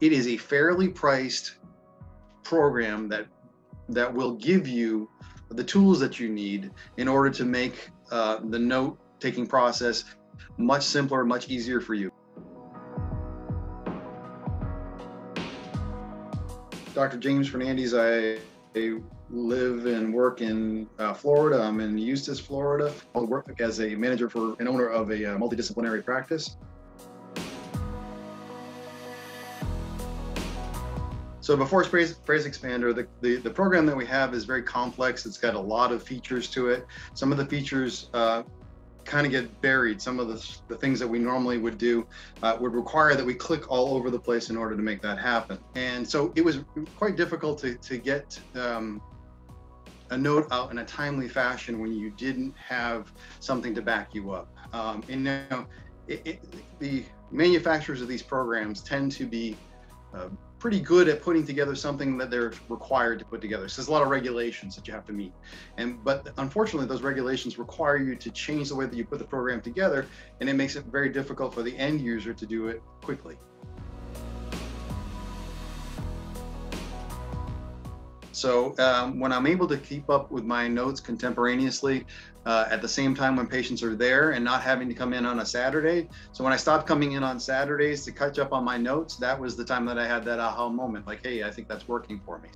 it is a fairly priced program that that will give you the tools that you need in order to make uh, the note taking process much simpler, much easier for you. Dr. James Fernandes, I, I live and work in uh, Florida. I'm in Eustis, Florida. I work as a manager for an owner of a uh, multidisciplinary practice. So before Phrase, PhraseExpander, the, the, the, program that we have is very complex. It's got a lot of features to it. Some of the features uh, kind of get buried. Some of the, the things that we normally would do uh, would require that we click all over the place in order to make that happen. And so it was quite difficult to, to get um, a note out in a timely fashion when you didn't have something to back you up. Um, and now it, it, the manufacturers of these programs tend to be uh, pretty good at putting together something that they're required to put together. So there's a lot of regulations that you have to meet. And but unfortunately, those regulations require you to change the way that you put the program together, and it makes it very difficult for the end user to do it quickly. So um, when I'm able to keep up with my notes contemporaneously uh, at the same time when patients are there and not having to come in on a Saturday. So when I stopped coming in on Saturdays to catch up on my notes, that was the time that I had that aha moment like, hey, I think that's working for me.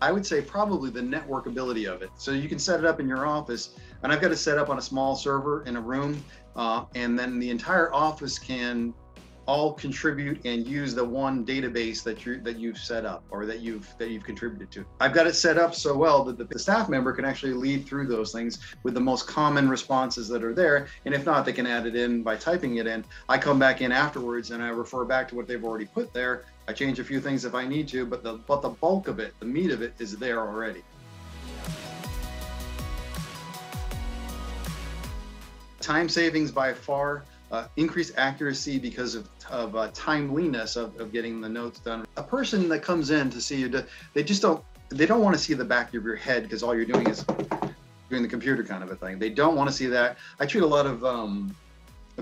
I would say probably the networkability of it. So you can set it up in your office, and I've got it set up on a small server in a room, uh, and then the entire office can all contribute and use the one database that you that you've set up or that you've that you've contributed to. I've got it set up so well that the, the, staff member can actually lead through those things with the most common responses that are there. And if not, they can add it in by typing it in. I come back in afterwards and I refer back to what they've already put there. I change a few things if I need to, but the but the bulk of it, the meat of it is there already. Time savings by far uh, increased accuracy because of, of uh, timeliness of, of getting the notes done. A person that comes in to see you, they just don't, they don't want to see the back of your head because all you're doing is doing the computer kind of a thing. They don't want to see that. I treat a lot of um,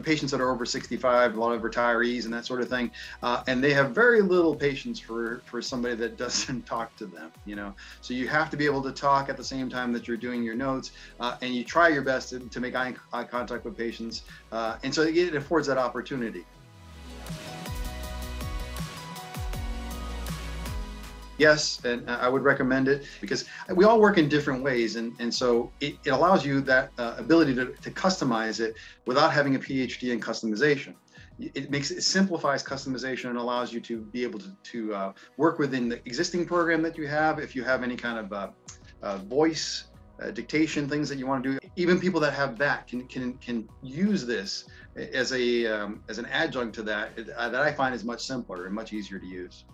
patients that are over 65, a lot of retirees and that sort of thing, uh, and they have very little patience for for somebody that doesn't talk to them. You know, so you have to be able to talk at the same time that you're doing your notes, uh, and you try your best to, to make eye, eye, contact with patients, uh, and so it affords that opportunity. Yes, and I would recommend it because we all work in different ways. And, and so it, it allows you that uh, ability to, to customize it without having a PhD in customization. It makes it simplifies customization and allows you to be able to, to uh, work within the existing program that you have. If you have any kind of uh, uh voice uh, dictation things that you want to do, even people that have that can can can use this as a um, as an adjunct to that uh, that I find is much simpler and much easier to use.